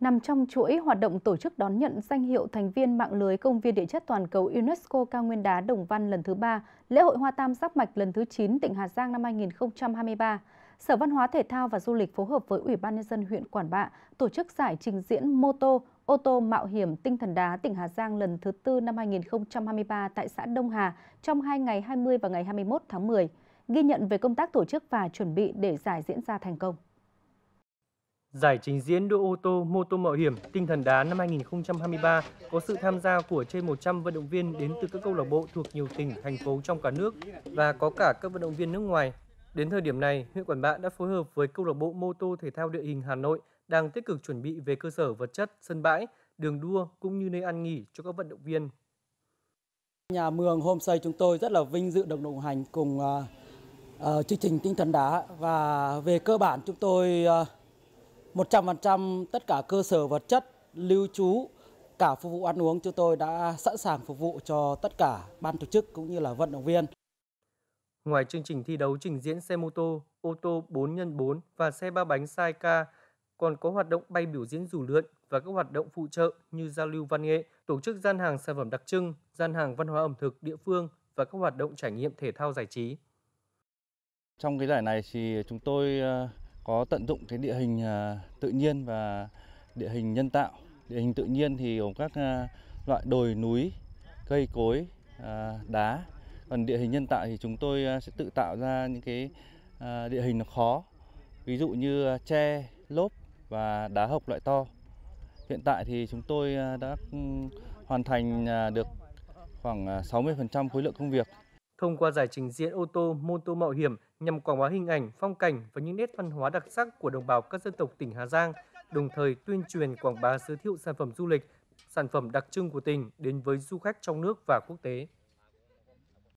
Nằm trong chuỗi hoạt động tổ chức đón nhận danh hiệu thành viên mạng lưới công viên địa chất toàn cầu UNESCO cao nguyên đá Đồng Văn lần thứ ba, lễ hội Hoa Tam Giác Mạch lần thứ 9 tỉnh Hà Giang năm 2023, Sở Văn hóa Thể thao và Du lịch phối hợp với Ủy ban nhân dân huyện Quản Bạ tổ chức giải trình diễn mô tô, ô tô mạo hiểm tinh thần đá tỉnh Hà Giang lần thứ tư năm 2023 tại xã Đông Hà trong hai ngày 20 và ngày 21 tháng 10, ghi nhận về công tác tổ chức và chuẩn bị để giải diễn ra thành công. Giải trình diễn đua ô tô, mô tô mạo hiểm tinh thần đá năm 2023 có sự tham gia của trên 100 vận động viên đến từ các câu lạc bộ thuộc nhiều tỉnh, thành phố trong cả nước và có cả các vận động viên nước ngoài. Đến thời điểm này, huyện Quản Bạ đã phối hợp với câu lạc bộ mô tô thể thao địa hình Hà Nội đang tích cực chuẩn bị về cơ sở vật chất, sân bãi, đường đua cũng như nơi ăn nghỉ cho các vận động viên. Nhà Mường Homestay chúng tôi rất là vinh dự được đồng hành cùng uh, uh, chương trình tinh thần đá và về cơ bản chúng tôi uh, 100% tất cả cơ sở vật chất, lưu trú, cả phục vụ ăn uống chúng tôi đã sẵn sàng phục vụ cho tất cả ban tổ chức cũng như là vận động viên. Ngoài chương trình thi đấu trình diễn xe mô tô, ô tô 4x4 và xe ba bánh sidecar, còn có hoạt động bay biểu diễn dù lượn và các hoạt động phụ trợ như giao lưu văn nghệ, tổ chức gian hàng sản phẩm đặc trưng, gian hàng văn hóa ẩm thực địa phương và các hoạt động trải nghiệm thể thao giải trí. Trong cái giải này thì chúng tôi ờ, có tận dụng cái địa hình à, tự nhiên và địa hình nhân tạo. Địa hình tự nhiên thì gồm các à, loại đồi núi, cây cối, à, đá. Còn địa hình nhân tạo thì chúng tôi sẽ tự tạo ra những cái địa hình nó khó. Ví dụ như tre, lốp và đá hộc loại to. Hiện tại thì chúng tôi đã hoàn thành được khoảng 60% khối lượng công việc thông qua giải trình diễn ô tô, mô tô mạo hiểm nhằm quảng bá hình ảnh, phong cảnh và những nét văn hóa đặc sắc của đồng bào các dân tộc tỉnh Hà Giang, đồng thời tuyên truyền quảng bá giới thiệu sản phẩm du lịch, sản phẩm đặc trưng của tỉnh đến với du khách trong nước và quốc tế.